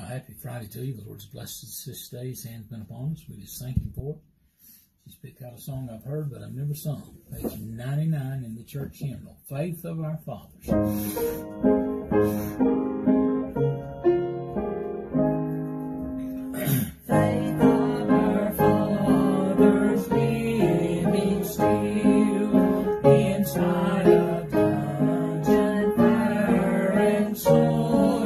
Happy Friday to you. The Lord's blessed us this day. His hand's been upon us. We just thank Him for it. She's picked out a song I've heard, but I've never sung. Page 99 in the church hymnal. Faith of our fathers. Faith of our fathers living still inside of dungeon, fire and sword.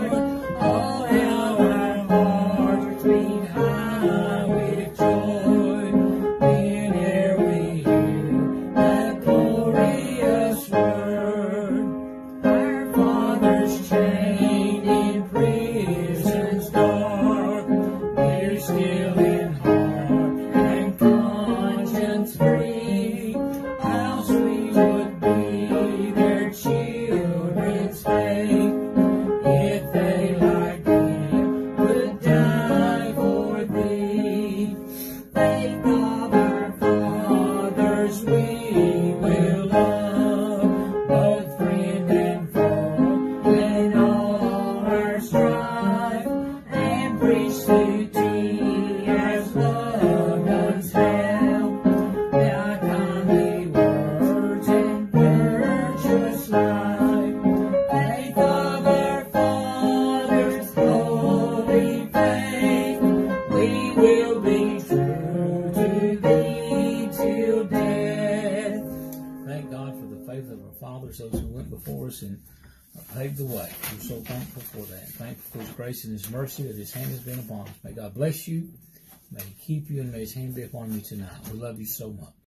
As kindly words of our fathers, holy faith, we will be true to thee till death. Thank God for the faith of our fathers, those who went before us and paved the way. We're so thankful for that. Thankful for His grace and His mercy that His hand has been upon us. May God bless you. May He keep you and may His hand be upon you tonight. We love you so much.